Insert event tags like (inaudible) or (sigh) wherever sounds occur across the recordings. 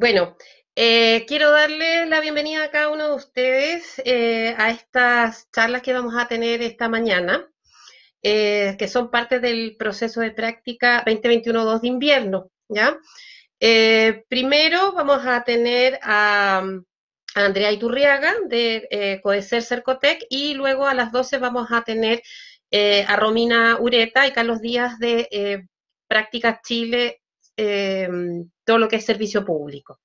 Bueno, eh, quiero darle la bienvenida a cada uno de ustedes eh, a estas charlas que vamos a tener esta mañana, eh, que son parte del proceso de práctica 2021-2 de invierno, ¿ya? primero vamos a tener a, Andrea Iturriaga de Codecer Cercotec y luego a las 12 vamos a tener a Romina Ureta y Carlos Díaz de Prácticas Chile todo lo que es servicio público.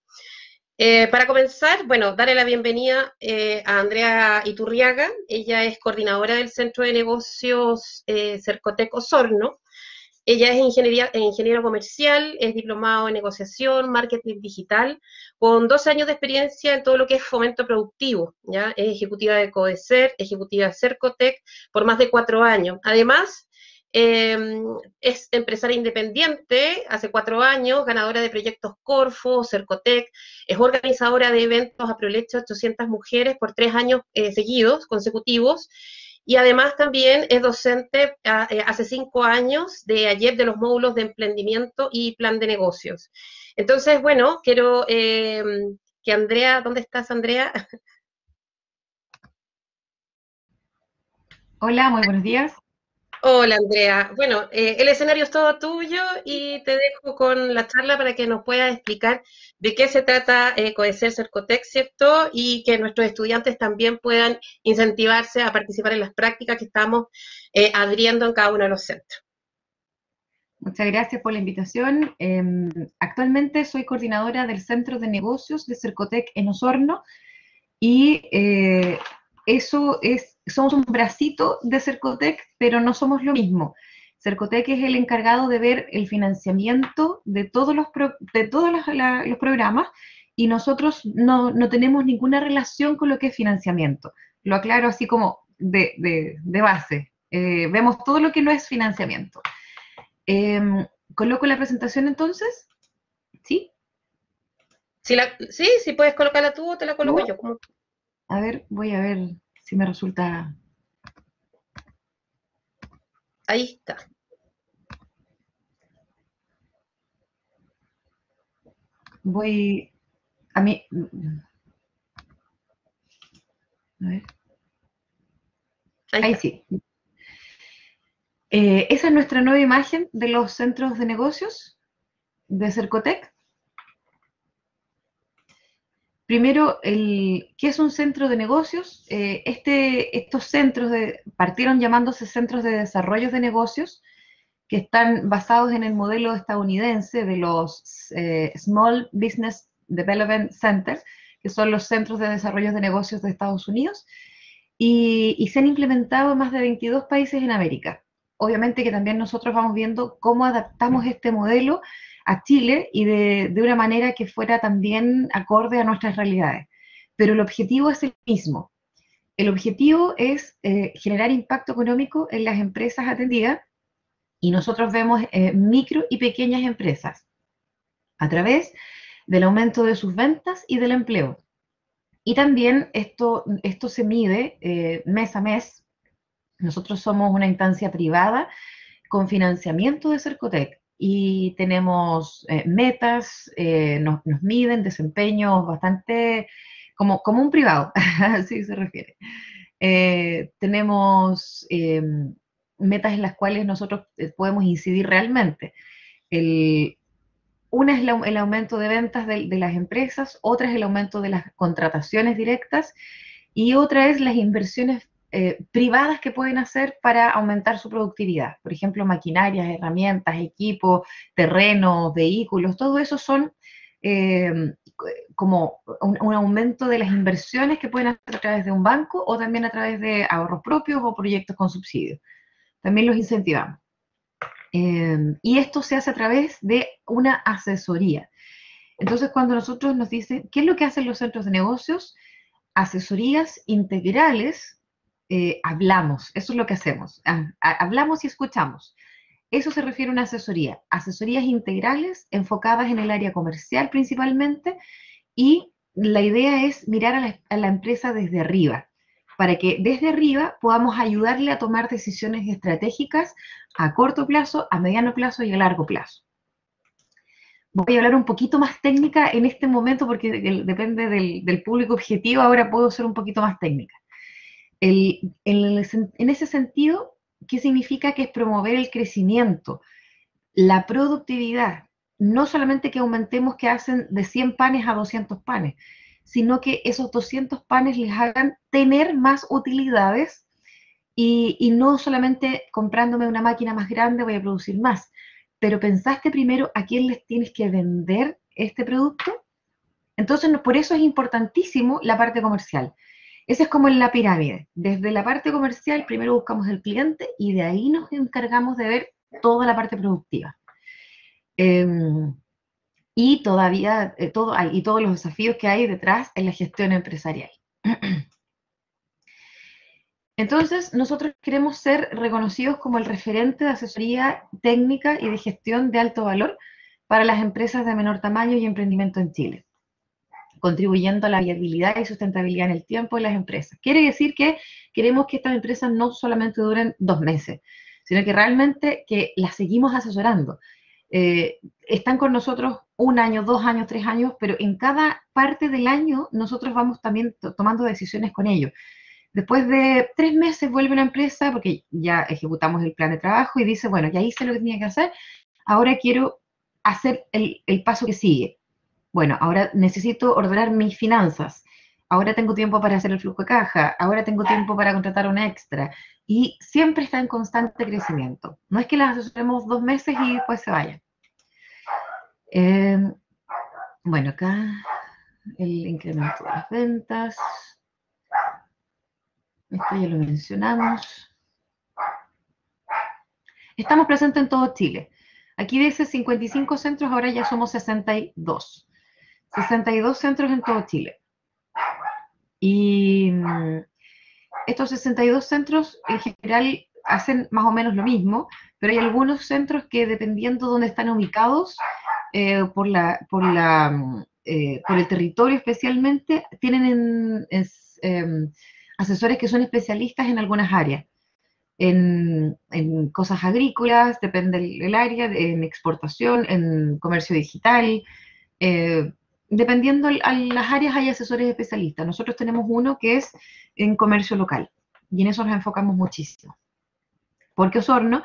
Eh, para comenzar, bueno, darle la bienvenida eh, a Andrea Iturriaga. Ella es coordinadora del Centro de Negocios eh, Cercotec Osorno. Ella es ingeniería, ingeniero comercial, es diplomado en negociación, marketing digital, con dos años de experiencia en todo lo que es fomento productivo. ¿ya? Es ejecutiva de CODECER, ejecutiva de Cercotec por más de cuatro años. Además, Em, es empresaria independiente, hace cuatro años, ganadora de proyectos Corfo, Cercotec, es organizadora de eventos a Prolecho 800 mujeres por tres años eh, seguidos, consecutivos, y además también es docente ah, eh, hace cinco años de ayer de los módulos de emprendimiento y plan de negocios. Entonces, bueno, quiero em, que Andrea, ¿dónde estás, Andrea? Hola, muy buenos días. Hola Andrea. Bueno, eh, el escenario es todo tuyo y te dejo con la charla para que nos puedas explicar de qué se trata eh, Cercotec, ¿cierto? Y que nuestros estudiantes también puedan incentivarse a participar en las prácticas que estamos eh, abriendo en cada uno de los centros. Muchas gracias por la invitación. Em, actualmente soy coordinadora del Centro de Negocios de Cercotec en Osorno y eh, eso es, somos un bracito de Cercotec, pero no somos lo mismo. Cercotec es el encargado de ver el financiamiento de todos los, de todos los, programas y nosotros no, tenemos ninguna relación con lo que es financiamiento. Lo aclaro así como de, base. Eh, vemos todo lo que no es financiamiento. Em, ¿Coloco la presentación entonces? ¿Sí? sí, sí, puedes colocarla tú o te la coloco yo. A ver, voy a ver si me resulta... Ahí está. Voy a mí... A ver. Ahí, sí. Eh, esa es nuestra nueva imagen de los centros de negocios de Cercotec. Primero, el, ¿qué es un centro de negocios? Eh, este, estos centros de, partieron llamándose centros de desarrollo de negocios, que están basados en el modelo estadounidense de los eh, Small Business Development Centers, que son los centros de desarrollo de negocios de Estados Unidos, y, y se han implementado en más de 22 países en América. Obviamente que también nosotros vamos viendo cómo adaptamos este modelo a Chile y de, una manera que fuera también acorde a nuestras realidades. Pero el objetivo es el mismo. El objetivo es eh, generar impacto económico en las empresas atendidas y nosotros vemos eh, micro y pequeñas empresas a través del aumento de sus ventas y del empleo. Y también esto, esto se mide eh, mes a mes. Nosotros somos una instancia privada con financiamiento de Cercotec y tenemos eh, metas, eh, nos, miden desempeños bastante como, como un privado, (laughs) así se refiere. Eh, tenemos em, metas en las cuales nosotros podemos incidir realmente. una es el aumento de ventas de, de las empresas, otra es el aumento de las contrataciones directas y otra es las inversiones eh, privadas que pueden hacer para aumentar su productividad. Por ejemplo, maquinarias, herramientas, equipos, terrenos, vehículos, todo eso son eh, como un, aumento de las inversiones que pueden hacer a través de un banco o también a través de ahorros propios o proyectos con subsidios. También los incentivamos. Eh, y esto se hace a través de una asesoría. Entonces, cuando nosotros nos dicen, ¿qué es lo que hacen los centros de negocios? Asesorías integrales eh, hablamos, eso es lo que hacemos, ah, hablamos y escuchamos. Eso se refiere a una asesoría, asesorías integrales enfocadas en el área comercial principalmente y la idea es mirar a la empresa desde arriba, para que desde arriba podamos ayudarle a tomar decisiones estratégicas a corto plazo, a mediano plazo y a largo plazo. voy a hablar un poquito más técnica en este momento porque depende del, público objetivo, ahora puedo ser un poquito más técnica. En ese sentido, ¿qué significa que es promover el crecimiento, la productividad? No solamente que aumentemos que hacen de 100 panes a 200 panes, sino que esos 200 panes les hagan tener más utilidades y, y no solamente comprándome una máquina más grande voy a producir más, pero pensaste primero a quién les tienes que vender este producto. Entonces, por eso es importantísimo la parte comercial. Ese es como en la pirámide. Desde la parte comercial, primero buscamos el cliente y de ahí nos encargamos de ver toda la parte productiva. Em, y todavía, eh, y todos los desafíos que hay detrás en la gestión empresarial. (clears throat) Entonces, nosotros queremos ser reconocidos como el referente de asesoría técnica y de gestión de alto valor para las empresas de menor tamaño y emprendimiento en Chile, contribuyendo a la viabilidad y sustentabilidad en el tiempo de las empresas. Quiere decir que queremos que estas empresas no solamente duren dos meses, sino que realmente que las seguimos asesorando. Eh, están con nosotros un año, dos años, tres años, pero en cada parte del año nosotros vamos también tomando decisiones con ellos. Después de tres meses vuelve la empresa porque ya ejecutamos el plan de trabajo y dice, bueno, ya hice lo que tenía que hacer, ahora quiero hacer el, paso que sigue. Bueno, ahora necesito ordenar mis finanzas, ahora tengo tiempo para hacer el flujo de caja, ahora tengo tiempo para contratar un extra. Y siempre está en constante crecimiento. No es que las asesoremos dos meses y después se vayan. Eh, bueno, acá el incremento de las ventas. Esto ya lo mencionamos. Estamos presentes en todo Chile. Aquí dice 55 centros, ahora ya somos 62. 62 centros en todo Chile. Y mm, estos 62 centros en general hacen más o menos lo mismo, pero hay algunos centros que dependiendo de dónde están ubicados, eh, por, la, por, la, mm, eh, por el territorio especialmente, tienen en, em, asesores que son especialistas en algunas áreas. En, cosas agrícolas, depende del, área, en exportación, en comercio digital. Eh, dependiendo de las áreas hay asesores especialistas. Nosotros tenemos uno que es en comercio local y en eso nos enfocamos muchísimo. Porque Osorno,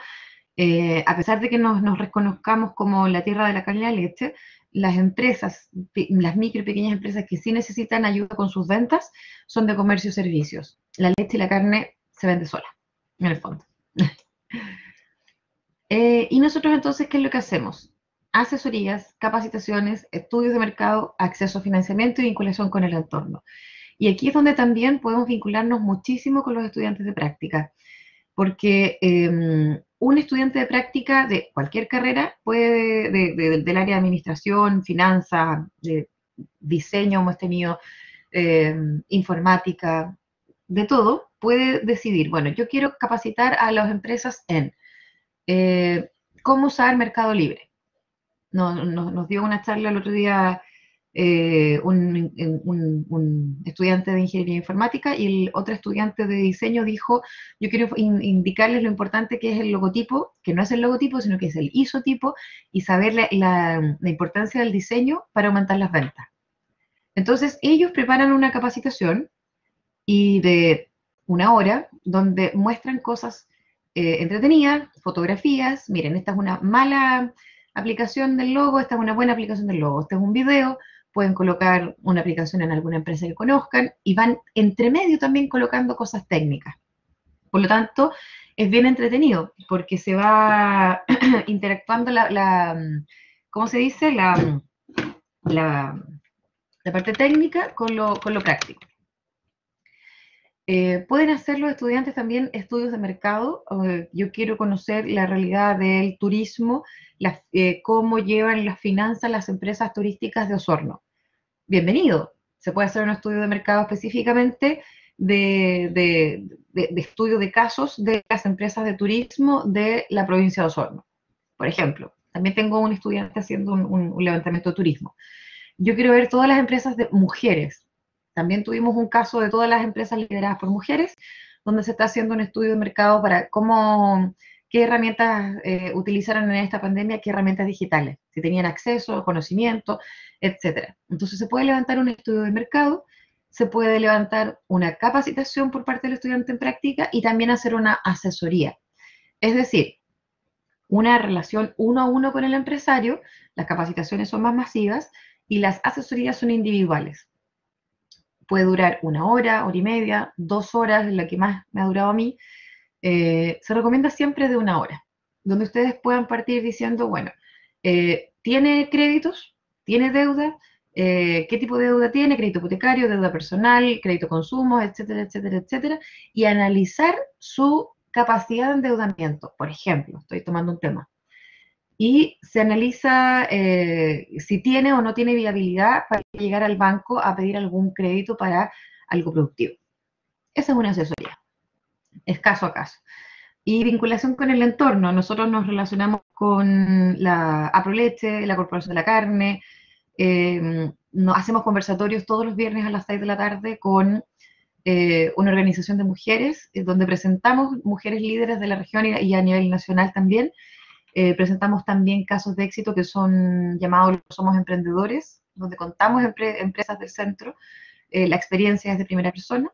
eh, a pesar de que nos, reconozcamos como la tierra de la carne la leche, las empresas, las micro y pequeñas empresas que sí necesitan ayuda con sus ventas son de comercio y servicios. La leche y la carne se vende sola, en el fondo. (laughs) Eh, y nosotros entonces, ¿qué es lo que hacemos? Asesorías, capacitaciones, estudios de mercado, acceso a financiamiento y vinculación con el entorno. Y aquí es donde también podemos vincularnos muchísimo con los estudiantes de práctica, porque em, un estudiante de práctica de cualquier carrera puede, del área de administración, finanzas, de diseño, hemos tenido eh, informática, de todo, puede decidir, bueno, yo quiero capacitar a las empresas en eh, cómo usar Mercado Libre. Nos dio una charla el otro día eh, un, estudiante de ingeniería informática y el otro estudiante de diseño dijo, yo quiero indicarles lo importante que es el logotipo, que no es el logotipo, sino que es el isotipo, y saber la, importancia del diseño para aumentar las ventas. Entonces, ellos preparan una capacitación y de una hora donde muestran cosas eh, entretenidas, fotografías, miren, esta es una mala aplicación del logo, esta es una buena aplicación del logo, este es un video, pueden colocar una aplicación en alguna empresa que conozcan y van entre medio también colocando cosas técnicas. Por lo tanto, es bien entretenido porque se va (clears throat) interactuando la, ¿cómo se dice? La, la, parte técnica con lo, práctico. Eh, pueden hacer los estudiantes también estudios de mercado. Eh, yo quiero conocer la realidad del turismo, eh, cómo llevan las finanzas las empresas turísticas de Osorno bienvenido. Se puede hacer un estudio de mercado específicamente de, estudio de casos de las empresas de turismo de la provincia de Osorno. Por ejemplo, también tengo un estudiante haciendo un, levantamiento de turismo. Yo quiero ver todas las empresas de mujeres. También tuvimos un caso de todas las empresas lideradas por mujeres, donde se está haciendo un estudio de mercado para cómo qué herramientas eh, utilizaron en esta pandemia, qué herramientas digitales, si tenían acceso, conocimiento, etc. Entonces se puede levantar un estudio de mercado, se puede levantar una capacitación por parte del estudiante en práctica y también hacer una asesoría. Es decir, una relación uno a uno con el empresario, las capacitaciones son más masivas y las asesorías son individuales. Puede durar una hora, hora y media, dos horas, la que más me ha durado a mí, eh, se recomienda siempre de una hora, donde ustedes puedan partir diciendo, bueno, eh, ¿tiene créditos? ¿Tiene deuda? Eh, ¿Qué tipo de deuda tiene? Crédito hipotecario, deuda personal, crédito consumo, etcétera, etcétera, etcétera. Y analizar su capacidad de endeudamiento, por ejemplo, estoy tomando un tema. Y se analiza si tiene o no tiene viabilidad para llegar al banco a pedir algún crédito para algo productivo. Esa es una asesoría es caso a caso. Y vinculación con el entorno. Nosotros nos relacionamos con la Aproleche, la Corporación de la Carne. Eh, hacemos conversatorios todos los viernes a las 6 de la tarde con eh, una organización de mujeres, eh, donde presentamos mujeres líderes de la región y, a nivel nacional también. Presentamos también casos de éxito que son llamados Somos Emprendedores, donde contamos empresas del centro. la experiencia es de primera persona.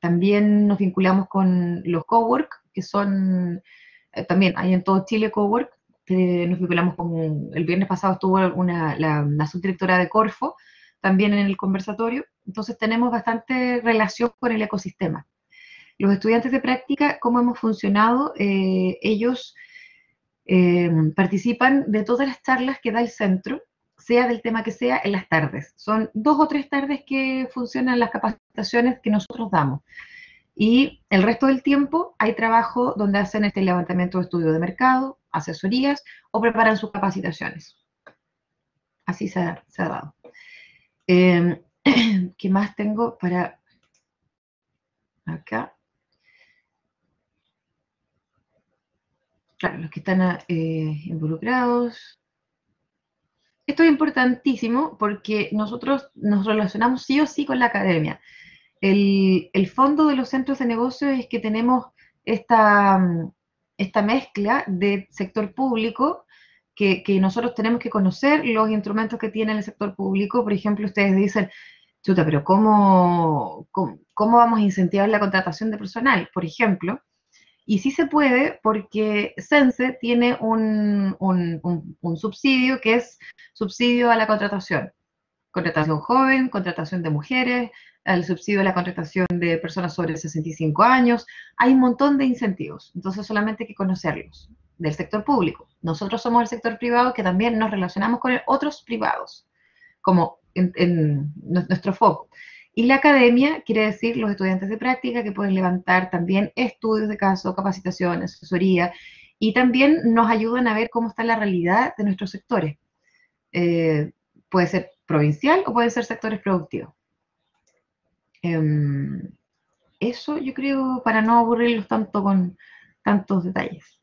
También nos vinculamos con los cowork, que son, eh, también hay en todo Chile cowork, que nos vinculamos con, el viernes pasado estuvo una, la, subdirectora de Corfo, también en el conversatorio, entonces tenemos bastante relación con el ecosistema. Los estudiantes de práctica, ¿cómo hemos funcionado? Eh, ellos eh, participan de todas las charlas que da el centro, sea del tema que sea, en las tardes. Son dos o tres tardes que funcionan las capacitaciones que nosotros damos. Y el resto del tiempo hay trabajo donde hacen este levantamiento de estudio de mercado, asesorías o preparan sus capacitaciones. Así se ha, dado. Em, (clears throat) ¿Qué más tengo para acá? Claro, los que están eh, involucrados. Esto es importantísimo porque nosotros nos relacionamos sí o sí con la academia. El, fondo de los centros de negocio es que tenemos esta, esta mezcla de sector público que, nosotros tenemos que conocer los instrumentos que tiene el sector público. Por ejemplo, ustedes dicen, chuta, pero ¿cómo, cómo vamos a incentivar la contratación de personal? Por ejemplo, y sí se puede porque Sense tiene un, subsidio que es subsidio a la contratación. Contratación joven, contratación de mujeres, el subsidio a la contratación de personas sobre 65 años. Hay un montón de incentivos, entonces solamente hay que conocerlos del sector público. Nosotros somos el sector privado que también nos relacionamos con otros privados, como en nuestro foco. Y la academia quiere decir los estudiantes de práctica que pueden levantar también estudios de caso, capacitación, asesoría, y también nos ayudan a ver cómo está la realidad de nuestros sectores. Eh, puede ser provincial o pueden ser sectores productivos. Em, eso yo creo para no aburrirlos tanto con tantos detalles.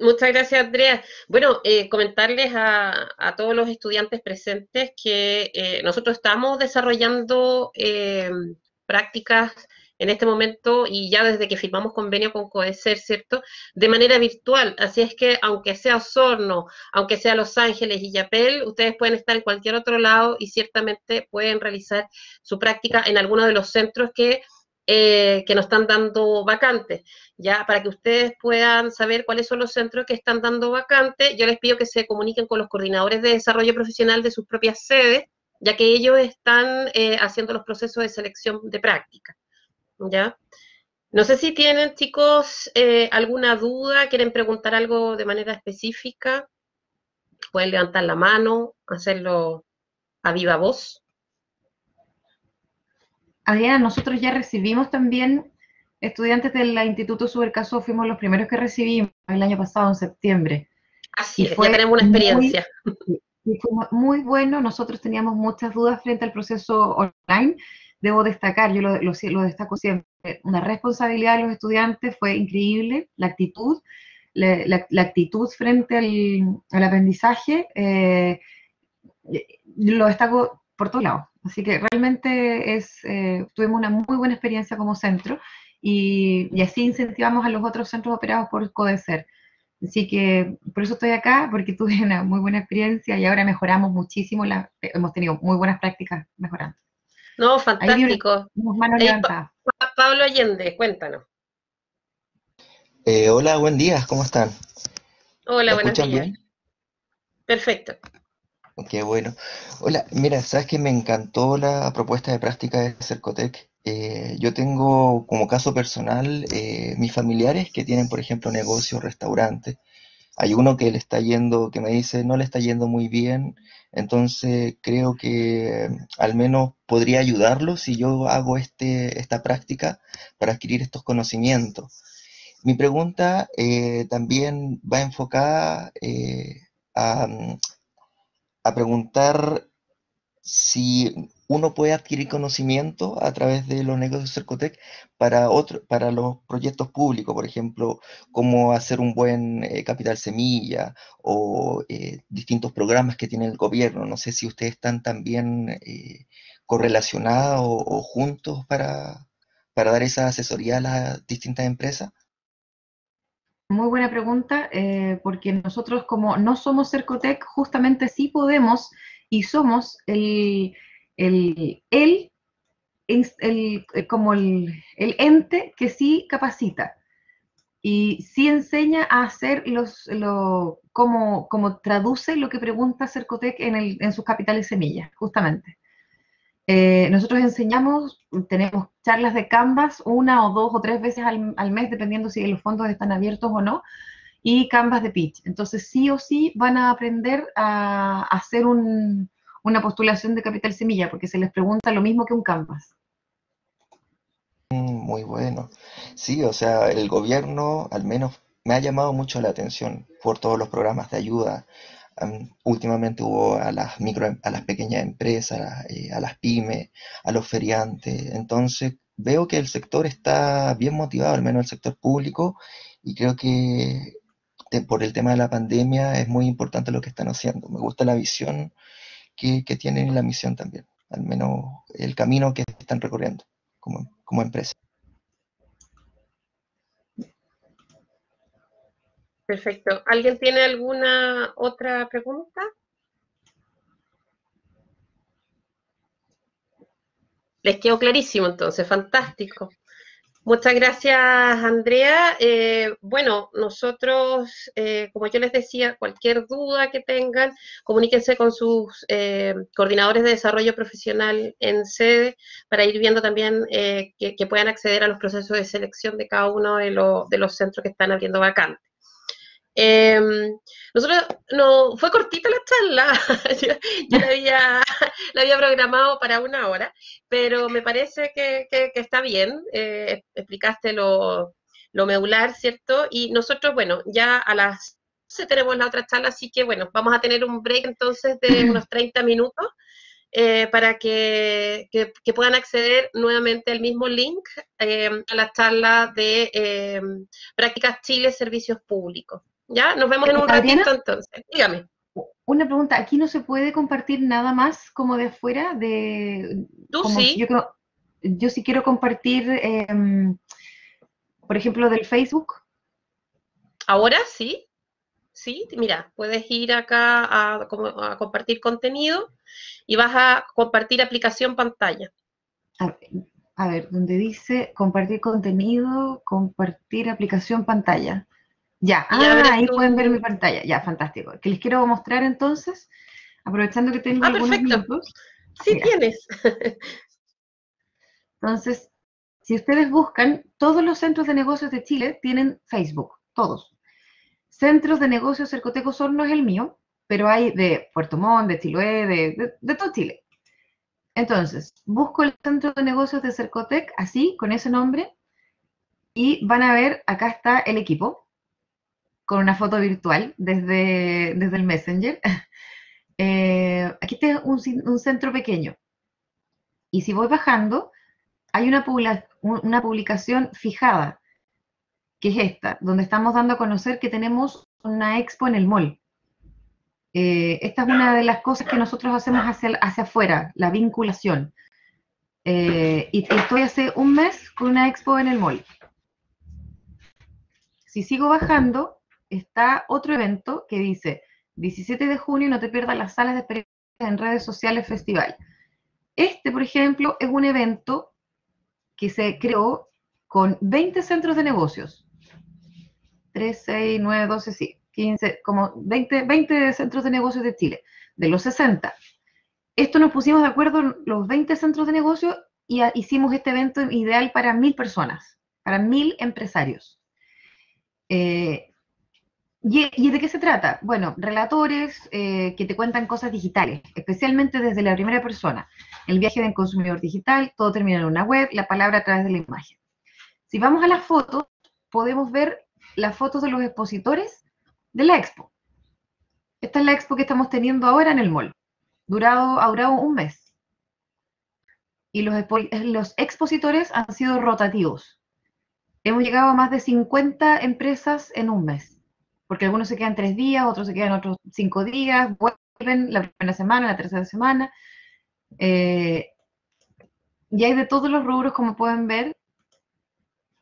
Muchas gracias, Andrea. Bueno, eh, comentarles a, todos los estudiantes presentes que eh, nosotros estamos desarrollando eh, prácticas en este momento y ya desde que firmamos convenio con COESER, ¿cierto? De manera virtual. Así es que aunque sea Osorno, aunque sea Los Ángeles y Yapel, ustedes pueden estar en cualquier otro lado y ciertamente pueden realizar su práctica en alguno de los centros que eh, que nos están dando vacantes. Ya, para que ustedes puedan saber cuáles son los centros que están dando vacantes, yo les pido que se comuniquen con los coordinadores de desarrollo profesional de sus propias sedes, ya que ellos están eh, haciendo los procesos de selección de práctica. ¿Ya? No sé si tienen, chicos, eh, alguna duda, quieren preguntar algo de manera específica. Pueden levantar la mano, hacerlo a viva voz. Adriana, nosotros ya recibimos también estudiantes del Instituto Supercaso, fuimos los primeros que recibimos el año pasado, en septiembre. Así es, ya tenemos una experiencia. y fue muy bueno, nosotros teníamos muchas dudas frente al proceso online. Debo destacar, yo lo, lo, destaco siempre, una responsabilidad de los estudiantes fue increíble, la actitud, la, actitud frente al, aprendizaje, eh, lo destaco por todos lados. Así que realmente es, eh, tuvimos una muy buena experiencia como centro y, así incentivamos a los otros centros operados por CODECER. Así que por eso estoy acá, porque (laughs) tuve una muy buena experiencia y ahora mejoramos muchísimo, la, hemos tenido muy buenas prácticas mejorando. No, fantástico. Pablo Allende, cuéntanos. Eh, hola, buen día, ¿cómo están? Hola, buenos días. Bien? Perfecto. Qué bueno. Hola, mira, sabes que me encantó la propuesta de práctica de Cercotec. Eh, yo tengo como caso personal eh, mis familiares que tienen, por ejemplo, negocios, restaurantes. Hay uno que le está yendo, que me dice no le está yendo muy bien, entonces creo que al menos podría ayudarlo si yo hago este, esta práctica para adquirir estos conocimientos. Mi pregunta eh, también va enfocada a, mm, a preguntar si uno puede adquirir conocimiento a través de los negocios Cercotec para, otro, para los proyectos públicos, por ejemplo, cómo hacer un buen eh, capital semilla o eh, distintos programas que tiene el gobierno. No sé si ustedes están también eh, correlacionados o, juntos para, para dar esa asesoría a las distintas empresas. Muy buena pregunta, porque nosotros como no somos Cercotec, justamente sí podemos y somos el, el, el, eh, como el, ente que sí capacita y sí enseña a hacer los, lo, como, como traduce lo que pregunta Cercotec en, en sus capitales semillas, justamente. Eh, nosotros enseñamos, tenemos charlas de Canvas una o dos o tres veces al, al, mes, dependiendo si los fondos están abiertos o no, y Canvas de Pitch. Entonces, sí o sí van a aprender a, hacer una postulación de capital semilla, porque se les pregunta lo mismo que un Canvas. Mm, muy bueno. Sí, o sea, el gobierno al menos me ha llamado mucho la atención por todos los programas de ayuda. Últimamente hubo a las micro, a las pequeñas empresas, eh, a las pymes, a los feriantes. Entonces veo que el sector está bien motivado, al menos el sector público, y creo que por el tema de la pandemia es muy importante lo que están haciendo. Me gusta la visión que, tienen y la misión también, al menos el camino que están recorriendo como, como empresa. Perfecto. ¿Alguien tiene alguna otra pregunta? Les quedó clarísimo entonces, fantástico. Muchas gracias, Andrea. Eh, bueno, nosotros, eh, como yo les decía, cualquier duda que tengan, comuníquense con sus eh, coordinadores de desarrollo profesional en sede para ir viendo también que, puedan acceder a los procesos de selección de cada uno de, de los centros que están abriendo vacantes. Em, nosotros, no, fue cortita la charla, (laughs) yo, la, había, (laughs) la, había, programado para una hora, pero me parece que, está bien, eh, explicaste lo, lo medular, ¿cierto? Y nosotros, bueno, ya a las tenemos la otra charla, así que bueno, vamos a tener un break entonces de (clears throat) unos 30 minutos eh, para que, que, puedan acceder nuevamente al mismo link eh, a la charla de Prácticas Chile Servicios Públicos. Ya, nos vemos en un ratito entonces. Dígame. Una pregunta, aquí no se puede compartir nada más como de afuera, de... Tú sí. Yo, yo sí quiero compartir, em, por ejemplo, del Facebook. Ahora sí, sí, mira, puedes ir acá a, a compartir contenido y vas a compartir aplicación pantalla. A ver, donde dice compartir contenido, compartir aplicación pantalla. Ya, ah, ahí pueden ver mi pantalla. Ya, fantástico. Que les quiero mostrar entonces, aprovechando que tengo ah, algunos minutos. Sí, tienes. Entonces, si ustedes buscan, todos los centros de negocios de Chile tienen Facebook, todos. Centros de negocios Cercoteco no es el mío, pero hay de Puerto Montt, de Chiloé, de, de todo Chile. Entonces, busco el centro de negocios de Cercotec, así, con ese nombre, y van a ver, acá está el equipo, con una foto virtual desde, desde el Messenger. (laughs) Eh, aquí tengo un, centro pequeño. Y si voy bajando, hay una, una publicación fijada, que es esta, donde estamos dando a conocer que tenemos una expo en el mall. Eh, esta es una de las cosas que nosotros hacemos hacia, hacia afuera, la vinculación. Eh, y estoy hace un mes con una expo en el mall. Si sigo bajando, está otro evento que dice 17 de junio, no te pierdas las salas de experiencia en redes sociales festival. Este, por ejemplo, es un evento que se creó con 20 centros de negocios. 3, 6, 9, 12, sí, 15, como 20, 20 centros de negocios de Chile, de los 60. Esto nos pusimos de acuerdo los 20 centros de negocios y hicimos este evento ideal para mil personas, para mil empresarios. Eh, ¿Y, de qué se trata? Bueno, relatores eh, que te cuentan cosas digitales, especialmente desde la primera persona. El viaje del consumidor digital, todo termina en una web, la palabra a través de la imagen. Si vamos a las fotos, podemos ver las fotos de los expositores de la expo. Esta es la expo que estamos teniendo ahora en el mall. Durado, ha durado un mes. Y los, los expositores han sido rotativos. Hemos llegado a más de 50 empresas en un mes porque algunos se quedan tres días, otros se quedan otros cinco días, vuelven la primera semana, la tercera semana. Eh, y hay de todos los rubros, como pueden ver,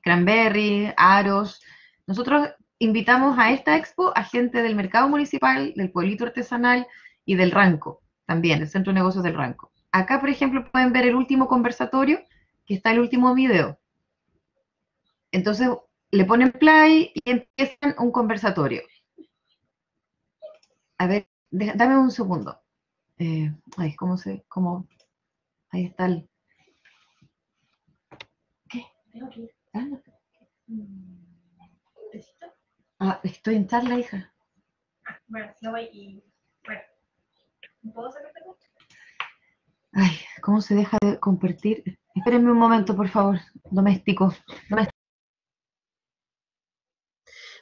cranberry, aros. Nosotros invitamos a esta expo a gente del mercado municipal, del pueblito artesanal y del Ranco, también, el Centro de Negocios del Ranco. Acá, por ejemplo, pueden ver el último conversatorio, que está el último video. Entonces, le ponen play y empiezan un conversatorio. A ver, dame un segundo. Eh, ay, ¿cómo se, cómo? Ahí está el... ¿Qué? Ah, ah, estoy en charla, hija. Ah, bueno, no voy y... Bueno, ¿puedo sacar Ay, ¿cómo se deja de compartir? Espérenme un momento, por favor, doméstico. doméstico.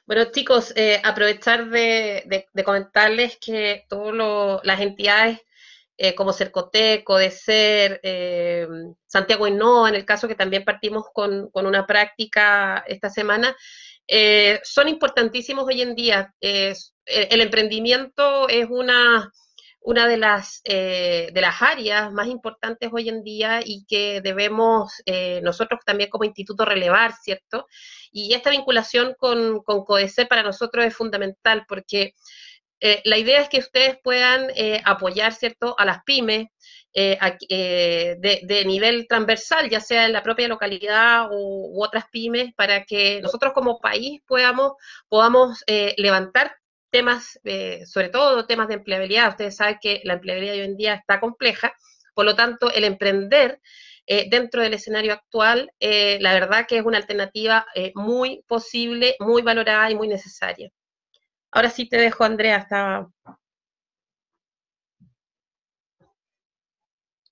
Bueno, chicos, eh, aprovechar de, comentarles que todas las entidades eh, como Cercotec, Codecer, eh, Santiago Innova, en el caso que también partimos con, una práctica esta semana, son importantísimos hoy en día. el emprendimiento es una una de las, de las áreas más importantes hoy en día y que debemos nosotros también como instituto relevar, ¿cierto? Y esta vinculación con, con para nosotros es fundamental porque eh, la idea es que ustedes puedan eh, apoyar, ¿cierto?, a las pymes eh, de, nivel transversal, ya sea en la propia localidad u, otras pymes, para que nosotros como país podamos, podamos levantar temas, sobre todo temas de empleabilidad. Ustedes saben que la empleabilidad hoy en día está compleja, por lo tanto, el emprender eh, dentro del escenario actual, eh, la verdad que es una alternativa eh, muy posible, muy valorada y muy necesaria. Ahora sí te dejo, Andrea, hasta...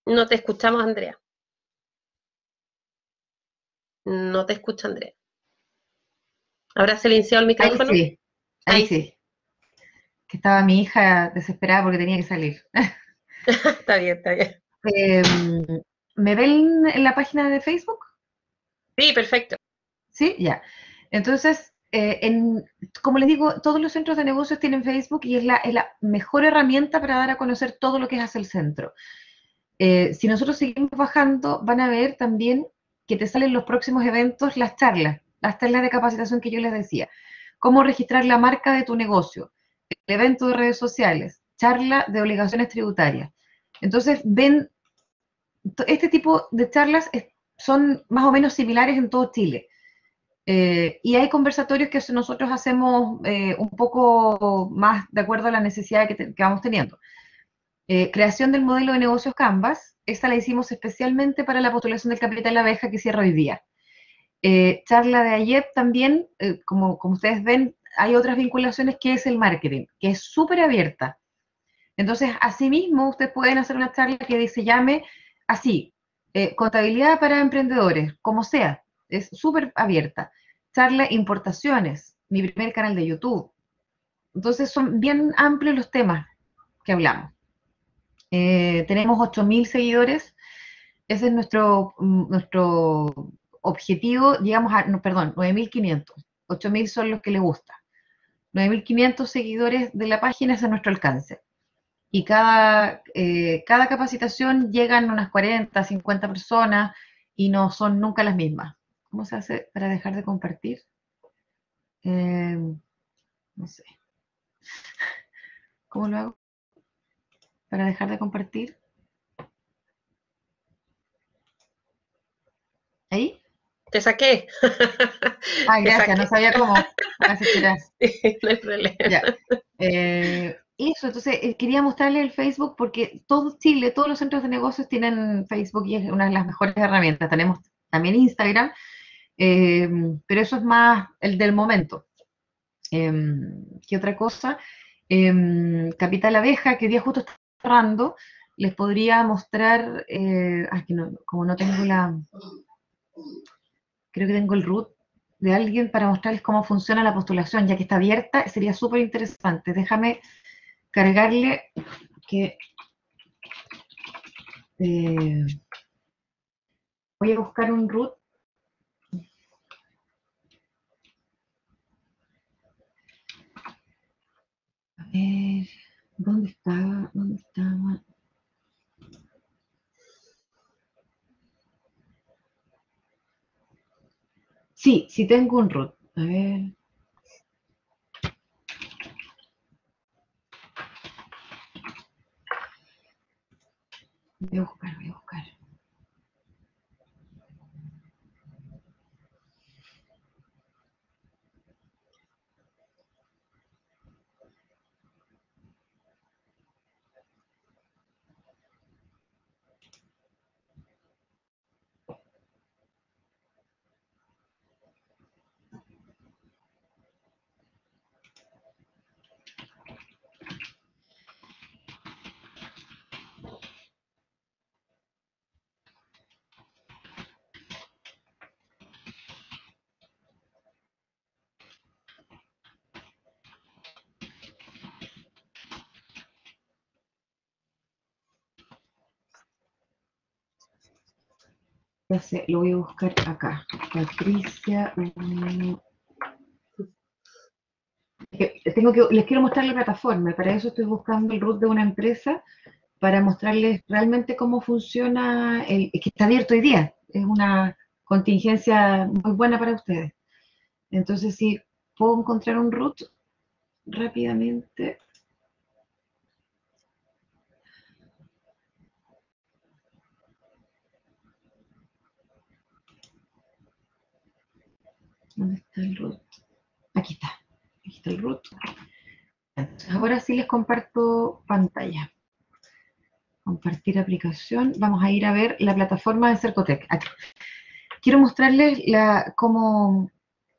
No te escuchamos, Andrea. No te escucha, Andrea. ¿Habrá silenciado el micrófono? Ahí sí, ahí, sí. Que estaba mi hija desesperada porque tenía que salir. (laughs) está bien, está bien. Em, ¿Me ven en la página de Facebook? Sí, perfecto. Sí, ya. Entonces, eh, en, como les digo, todos los centros de negocios tienen Facebook y es la, mejor herramienta para dar a conocer todo lo que hace el centro. Eh, si nosotros seguimos bajando, van a ver también que te salen los próximos eventos, las charlas, las charlas de capacitación que yo les decía. Cómo registrar la marca de tu negocio, el evento de redes sociales, charla de obligaciones tributarias. Entonces, ven este tipo de charlas son más o menos similares en todo Chile. Eh, y hay conversatorios que nosotros hacemos eh, un poco más de acuerdo a la necesidad que, vamos teniendo. Eh, creación del modelo de negocios Canvas, esta la hicimos especialmente para la postulación del capital de la abeja que cierra hoy día. charla de ayer también, como, como ustedes ven, hay otras vinculaciones que es el marketing, que es súper abierta. Entonces, asimismo, ustedes pueden hacer una charla que se llame así, eh, contabilidad para emprendedores, como sea, es súper abierta. Charla importaciones, mi primer canal de YouTube. Entonces son bien amplios los temas que hablamos. Eh, tenemos 8.000 seguidores, ese es nuestro, mm, nuestro objetivo, llegamos a, no, perdón, 9.500, 8.000 son los que le gusta. 9.500 seguidores de la página, ese es nuestro alcance. y cada, eh, cada capacitación llegan unas 40, 50 personas y no son nunca las mismas. ¿Cómo se hace para dejar de compartir? Eh, no sé. (laughs) ¿Cómo lo hago? Para dejar de compartir. ¿Ahí? Te saqué. (laughs) Ah, gracias, no sabía cómo. Gracias, (laughs) no hay problema. Ya. Eh, eso, entonces eh, quería mostrarle el Facebook porque todo Chile, todos los centros de negocios tienen Facebook y es una de las mejores herramientas. Tenemos también Instagram, eh, pero eso es más el del momento. Em, ¿Qué otra cosa? Em, Capital Abeja, que día justo está cerrando, les podría mostrar, eh, como no tengo la, creo que tengo el root de alguien para mostrarles cómo funciona la postulación, ya que está abierta, sería súper interesante. Déjame cargarle que eh, voy a buscar un root. A ver dónde estaba dónde estaba sí sí tengo un root a ver Voy a buscar, voy a buscar. Lo voy a buscar acá. Patricia. Tengo que, les quiero mostrar la plataforma, para eso estoy buscando el root de una empresa para mostrarles realmente cómo funciona, el, que está abierto hoy día. Es una contingencia muy buena para ustedes. Entonces, si puedo encontrar un root rápidamente. ¿Dónde está el root? Aquí está. Aquí está el root. ahora sí les comparto pantalla. Compartir aplicación. Vamos a ir a ver la plataforma de Cercotec. Quiero mostrarles la, cómo,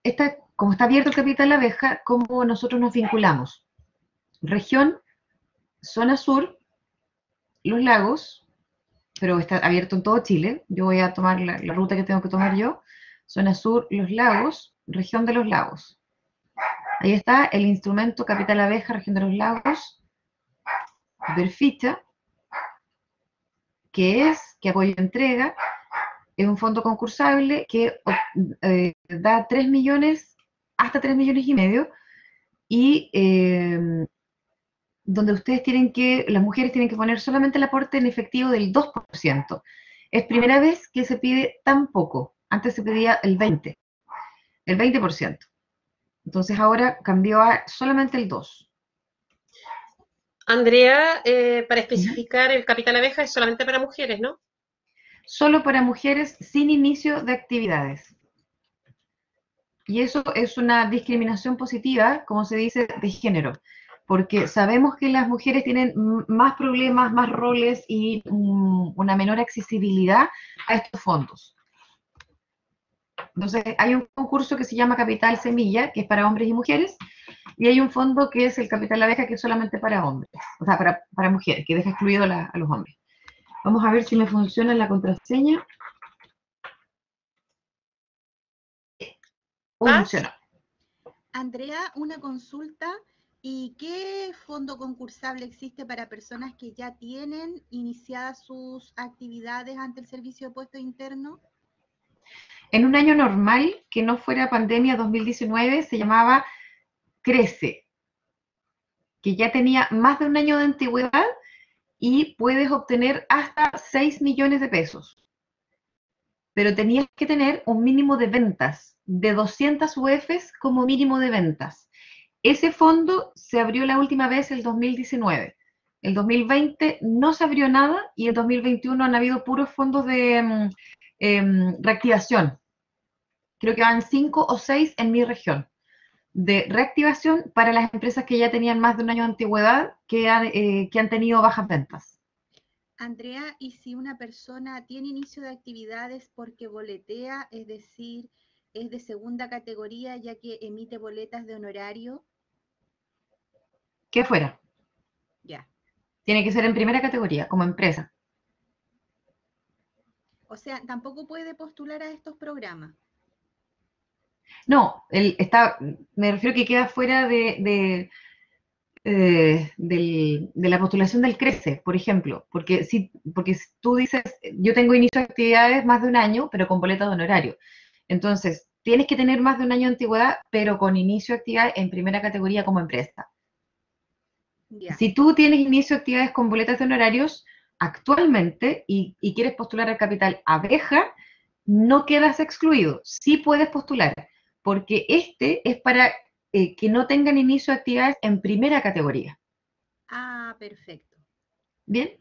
está abierto el Capital Abeja, cómo nosotros nos vinculamos. Región, zona sur, los lagos, pero está abierto en todo Chile. Yo voy a tomar la ruta que tengo que tomar yo zona sur, los lagos, región de los lagos. Ahí está el instrumento Capital Abeja, región de los lagos, ver ficha, que es, que apoyo entrega, es un fondo concursable que eh, da 3 millones, hasta 3 millones y medio, y eh, donde ustedes tienen que, las mujeres tienen que poner solamente el aporte en efectivo del 2%. Es primera vez que se pide tan poco. Antes se pedía el 20, el 20%. Entonces ahora cambió a solamente el 2. Andrea, eh, para especificar, el capital abeja es solamente para mujeres, ¿no? Solo para mujeres sin inicio de actividades. Y eso es una discriminación positiva, como se dice, de género, porque sabemos que las mujeres tienen más problemas, más roles y una menor accesibilidad a estos fondos. Entonces, hay un concurso que se llama Capital Semilla, que es para hombres y mujeres, y hay un fondo que es el Capital Abeja, que es solamente para hombres, o sea, para, mujeres, que deja excluido a los hombres. Vamos a ver si me funciona la contraseña. Funcionó. Andrea, una consulta. ¿Y qué fondo concursable existe para personas que ya tienen iniciadas sus actividades ante el servicio de puesto interno? En un año normal, que no fuera pandemia 2019, se llamaba Crece, que ya tenía más de un año de antigüedad y puedes obtener hasta 6 millones de pesos. Pero tenías que tener un mínimo de ventas, de 200 UFs como mínimo de ventas. Ese fondo se abrió la última vez el 2019. El 2020 no se abrió nada y el 2021 han habido puros fondos de em, reactivación. Creo que van 5 o 6 en mi región de reactivación para las empresas que ya tenían más de un año de antigüedad que han, eh, que han tenido bajas ventas. Andrea, ¿y si una persona tiene inicio de actividades porque boletea, es decir, es de segunda categoría ya que emite boletas de honorario? ¿Qué fuera? Ya. Tiene que ser en primera categoría, como empresa. O sea, tampoco puede postular a estos programas. No, él está, me refiero que queda fuera de, eh, de, la postulación del CRECE, por ejemplo, porque si, porque tú dices, yo tengo inicio de actividades más de un año, pero con boleta de honorario. Entonces, tienes que tener más de un año de antigüedad, pero con inicio de actividad en primera categoría como empresa. Si tú tienes inicio de actividades con boletas de honorarios actualmente y, y quieres postular al capital abeja, no quedas excluido. Sí puedes postular porque este es para eh, que no tengan inicio de actividades en primera categoría. Ah, perfecto. Bien.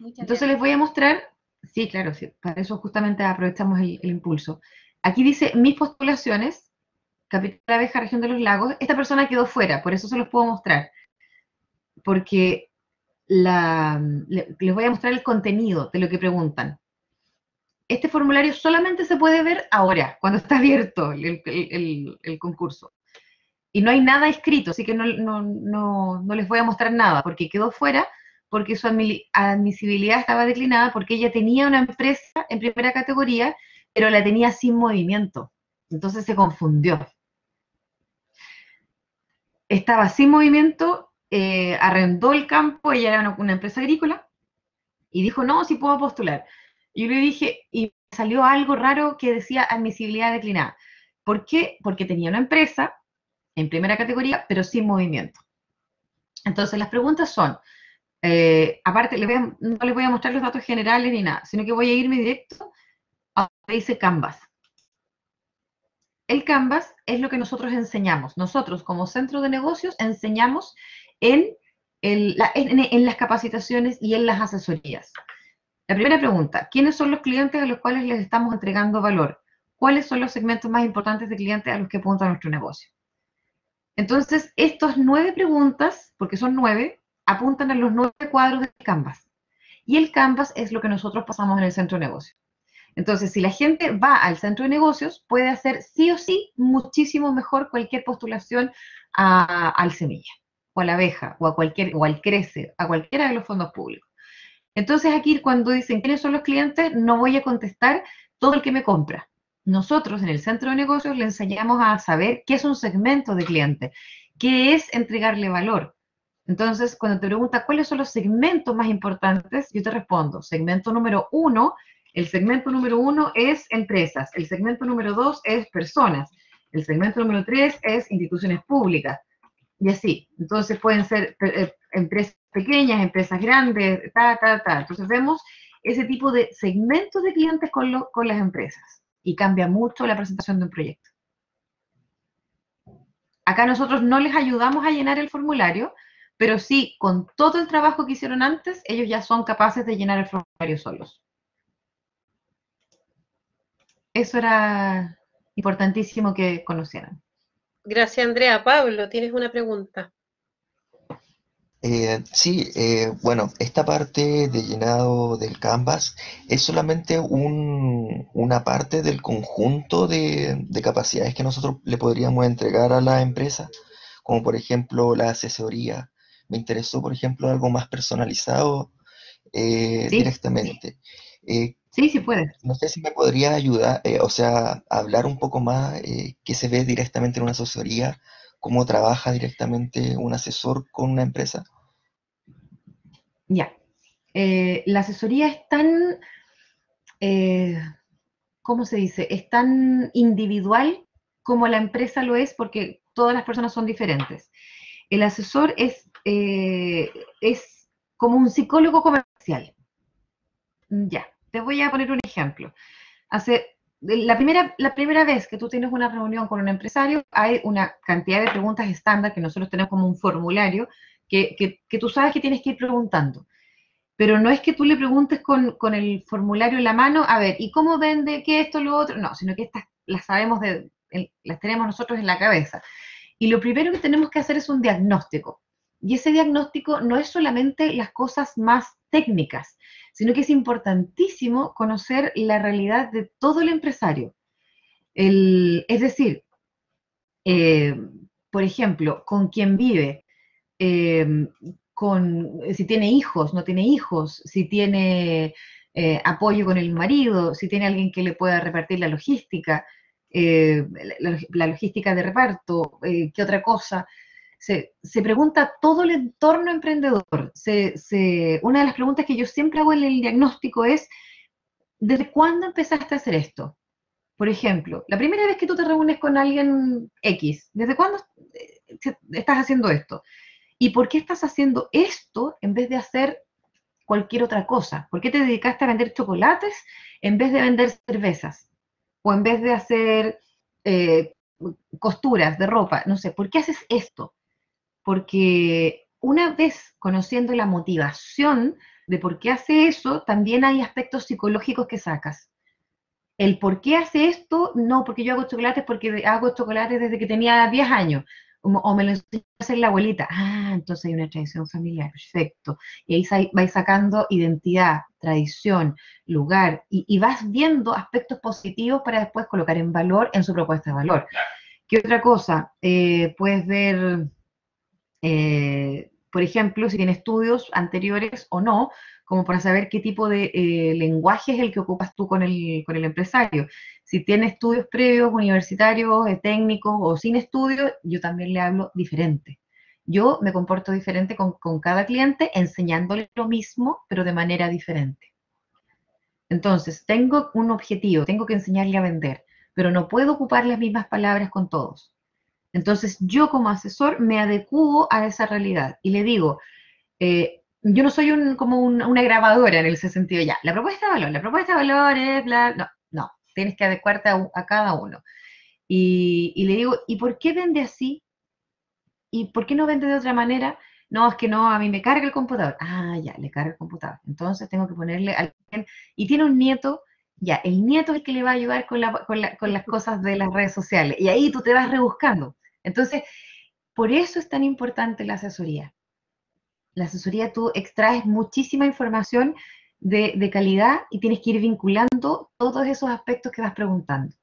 Entonces les voy a mostrar, sí, claro, sí, para eso justamente aprovechamos el, impulso. Aquí dice mis postulaciones, Capital Abeja, Región de los Lagos. Esta persona quedó fuera, por eso se los puedo mostrar. Porque les voy a mostrar el contenido de lo que preguntan este formulario solamente se puede ver ahora, cuando está abierto el, concurso. Y no hay nada escrito, así que no, les voy a mostrar nada, porque quedó fuera, porque su admisibilidad estaba declinada, porque ella tenía una empresa en primera categoría, pero la tenía sin movimiento. Entonces se confundió. Estaba sin movimiento, eh, arrendó el campo, ella era una empresa agrícola, y dijo, no, sí puedo postular. Yo le dije, y salió algo raro que decía admisibilidad declinada. ¿Por qué? Porque tenía una empresa en primera categoría, pero sin movimiento. Entonces, las preguntas son, eh, aparte, no les voy a mostrar los datos generales ni nada, sino que voy a irme directo a donde dice Canvas. El Canvas es lo que nosotros enseñamos. Nosotros, como centro de negocios, enseñamos en, las capacitaciones y en las asesorías. La primera pregunta, ¿quiénes son los clientes a los cuales les estamos entregando valor? ¿Cuáles son los segmentos más importantes de clientes a los que apunta nuestro negocio? Entonces, estas nueve preguntas, porque son nueve, apuntan a los nueve cuadros del Canvas. Y el Canvas es lo que nosotros pasamos en el centro de negocios. Entonces, si la gente va al centro de negocios, puede hacer sí o sí muchísimo mejor cualquier postulación al semilla, o a la abeja, o a cualquier, o al crece, a cualquiera de los fondos públicos. Entonces aquí cuando dicen quiénes son los clientes, no voy a contestar todo el que me compra. Nosotros en el centro de negocios le enseñamos a saber qué es un segmento de cliente, qué es entregarle valor. Entonces, cuando te pregunta cuáles son los segmentos más importantes, yo te respondo, segmento número uno, el segmento número uno es empresas, el segmento número dos es personas, el segmento número tres es instituciones públicas, y así. Entonces pueden ser eh, empresas pequeñas, empresas grandes, ta, ta, ta. Entonces vemos ese tipo de segmentos de clientes con, las empresas y cambia mucho la presentación de un proyecto. Acá nosotros no les ayudamos a llenar el formulario, pero sí, con todo el trabajo que hicieron antes, ellos ya son capaces de llenar el formulario solos. Eso era importantísimo que conocieran. Gracias, Andrea. Pablo, tienes una pregunta. Eh, sí, eh, bueno, esta parte de llenado del Canvas es solamente una parte del conjunto de, capacidades que nosotros le podríamos entregar a la empresa, como por ejemplo la asesoría. Me interesó, por ejemplo, algo más personalizado eh, directamente. Sí, sí puede. No sé si me podría ayudar, o sea, hablar un poco más qué se ve directamente en una asesoría cómo trabaja directamente un asesor con una empresa? Ya. Eh, la asesoría es tan, eh, ¿cómo se dice? Es tan individual como la empresa lo es porque todas las personas son diferentes. El asesor es, eh, es como un psicólogo comercial. Ya, te voy a poner un ejemplo. Hace la primera, la primera vez que tú tienes una reunión con un empresario, hay una cantidad de preguntas estándar que nosotros tenemos como un formulario que, que, tú sabes que tienes que ir preguntando. Pero no es que tú le preguntes con, con, el formulario en la mano, a ver, ¿y cómo vende? ¿Qué esto, lo otro? No, sino que estas las sabemos, de, las tenemos nosotros en la cabeza. Y lo primero que tenemos que hacer es un diagnóstico. Y ese diagnóstico no es solamente las cosas más técnicas, sino que es importantísimo conocer la realidad de todo el empresario. es decir, eh, por ejemplo, con quién vive, eh, si tiene hijos, no tiene hijos, si tiene eh, apoyo con el marido, si tiene alguien que le pueda repartir la logística, la, logística de reparto, qué otra cosa se, pregunta todo el entorno emprendedor. una de las preguntas que yo siempre hago en el diagnóstico es, ¿desde cuándo empezaste a hacer esto? Por ejemplo, la primera vez que tú te reúnes con alguien X, ¿desde cuándo eh, estás haciendo esto? ¿Y por qué estás haciendo esto en vez de hacer cualquier otra cosa? ¿Por qué te dedicaste a vender chocolates en vez de vender cervezas? O en vez de hacer eh, costuras de ropa, no sé, ¿por qué haces esto? Porque una vez conociendo la motivación de por qué hace eso, también hay aspectos psicológicos que sacas. El por qué hace esto, no, porque yo hago chocolates porque hago chocolates desde que tenía 10 años, o, me lo enseñó a hacer la abuelita. Ah, entonces hay una tradición familiar, perfecto. Y ahí vais sacando identidad, tradición, lugar, y, vas viendo aspectos positivos para después colocar en valor en su propuesta de valor. ¿Qué otra cosa? Eh, puedes ver eh, por ejemplo, si tiene estudios anteriores o no, como para saber qué tipo de eh, lenguaje es el que ocupas tú con el, con el empresario. Si tiene estudios previos, universitarios, eh, técnicos o sin estudios, yo también le hablo diferente. Yo me comporto diferente con, con cada cliente, enseñándole lo mismo, pero de manera diferente. Entonces, tengo un objetivo, tengo que enseñarle a vender, pero no puedo ocupar las mismas palabras con todos. Entonces yo como asesor me adecuo a esa realidad y le digo, eh, yo no soy un, como una grabadora en ese sentido ya, la propuesta de valor, la propuesta de valor es bla, no, no, tienes que adecuarte a, cada uno. Y, le digo, ¿y por qué vende así? ¿Y por qué no vende de otra manera? No, es que no, a mí me carga el computador. Ah, ya, le carga el computador. Entonces tengo que ponerle al... Y tiene un nieto ya, el nieto es el que le va a ayudar con, la, con, la, con, las cosas de las redes sociales. Y ahí tú te vas rebuscando. Entonces, por eso es tan importante la asesoría. La asesoría tú extraes muchísima información de, calidad y tienes que ir vinculando todos esos aspectos que vas preguntando.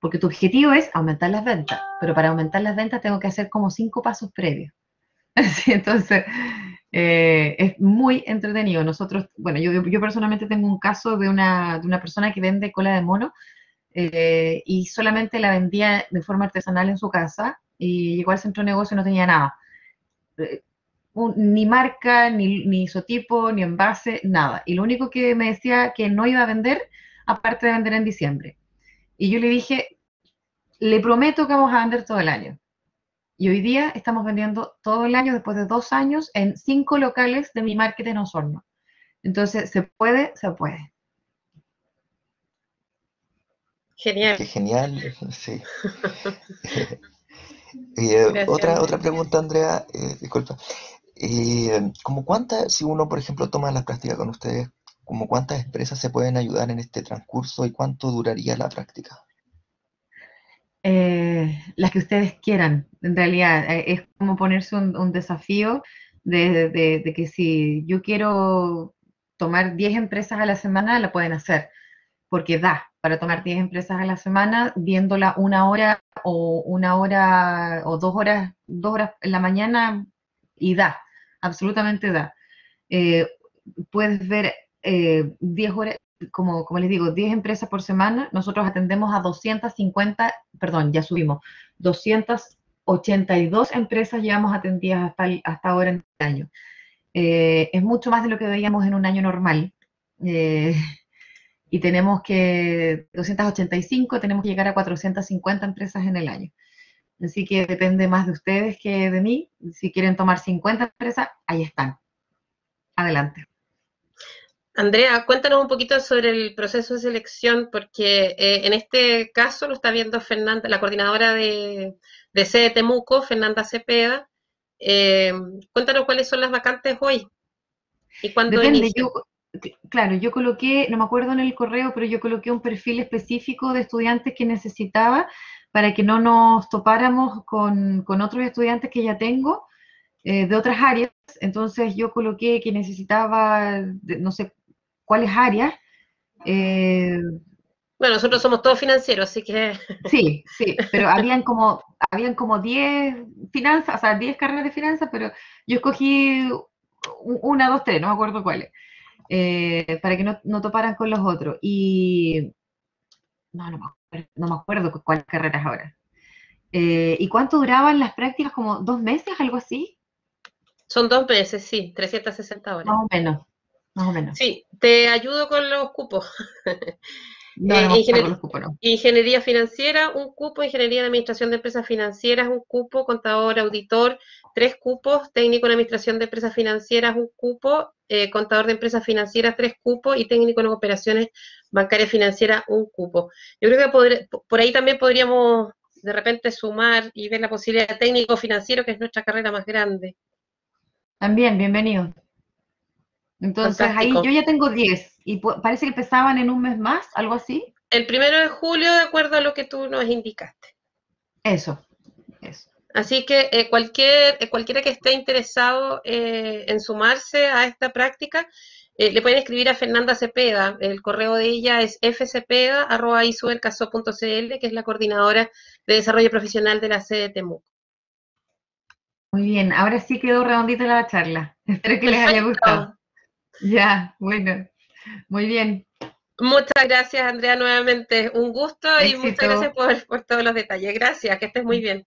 Porque tu objetivo es aumentar las ventas, pero para aumentar las ventas tengo que hacer como cinco pasos previos. (laughs) Entonces, eh, es muy entretenido. Nosotros, bueno, yo, personalmente tengo un caso de una, de una persona que vende cola de mono eh, y solamente la vendía de forma artesanal en su casa y llegó al centro de negocio y no tenía nada. Eh, ni marca, ni, ni isotipo, ni envase, nada. Y lo único que me decía que no iba a vender, aparte de vender en diciembre. Y yo le dije, le prometo que vamos a vender todo el año. Y hoy día estamos vendiendo todo el año, después de dos años, en cinco locales de mi marketing en Osorno. Entonces, ¿se puede? Se puede. Genial. Qué genial, sí. (laughs) (laughs) Eh, otra, otra pregunta, Andrea, eh, disculpa. Eh, ¿Cómo cuántas, si uno, por ejemplo, toma la práctica con ustedes, como cuántas empresas se pueden ayudar en este transcurso y cuánto duraría la práctica? las que ustedes quieran, en realidad, es como ponerse un, desafío de, de, que si yo quiero tomar 10 empresas a la semana, la pueden hacer, porque da, para tomar 10 empresas a la semana, viéndola una hora o una hora o dos horas, dos horas en la mañana y da, absolutamente da. Eh, puedes ver 10 eh, horas, como, como les digo, 10 empresas por semana, nosotros atendemos a 250, perdón, ya subimos, 282 empresas llevamos atendidas hasta, hasta ahora en el año. Eh, es mucho más de lo que veíamos en un año normal y tenemos que, 285, tenemos que llegar a 450 empresas en el año. Así que depende más de ustedes que de mí. Si quieren tomar 50 empresas, ahí están. adelante. Andrea, cuéntanos un poquito sobre el proceso de selección, porque eh, en este caso lo está viendo Fernanda, la coordinadora de, de sede Temuco, Fernanda Cepeda. Eh, cuéntanos cuáles son las vacantes hoy y cuándo Depende, yo, claro, yo coloqué, no me acuerdo en el correo, pero yo coloqué un perfil específico de estudiantes que necesitaba para que no nos topáramos con, con otros estudiantes que ya tengo eh, de otras áreas. Entonces yo coloqué que necesitaba, de- no sé cuáles áreas. eh, Bueno, nosotros somos todos financieros, así que (laughs) sí, sí, pero habían como, habían como 10 finanzas, o sea, 10 carreras de finanzas, pero yo escogí una, dos, tres, no me acuerdo cuáles, eh, para que no, no toparan con los otros. Y no, no me acuerdo, no me acuerdo cu- cuáles carreras ahora. Eh, ¿y cuánto duraban las prácticas? ¿Como dos meses, algo así? son dos meses, sí, 360 horas. Más o menos, más o menos. Sí, te ayudo con los cupos. (laughs) No, Eh, no me ingenier- acuerdo los cupos, no. Ingeniería financiera, un cupo, ingeniería de administración de empresas financieras, un cupo, contador, auditor, tres cupos, técnico en administración de empresas financieras, un cupo, eh, contador de empresas financieras, tres cupos y técnico en operaciones bancarias financieras, un cupo. Yo creo que podré- por ahí también podríamos de repente sumar y ver la posibilidad de técnico financiero, que es nuestra carrera más grande. También, bienvenido. Entonces, ahí yo ya tengo 10 y parece que empezaban en un mes más, algo así. El primero de julio, de acuerdo a lo que tú nos indicaste. Eso, eso. Así que eh, cualquier, eh, cualquiera que esté interesado eh, en sumarse a esta práctica, le pueden escribir a Fernanda Cepeda. El correo de ella es fcepeda.isubercaso.cl, que es la coordinadora de desarrollo profesional de la sede de Temuco. Muy bien, ahora sí quedó redondita la charla. (laughs) Espero que les haya gustado. Ya, bueno, muy bien. Muchas gracias, Andrea, nuevamente. Un gusto y muchas gracias por, por todos los detalles. Gracias, que estés muy bien.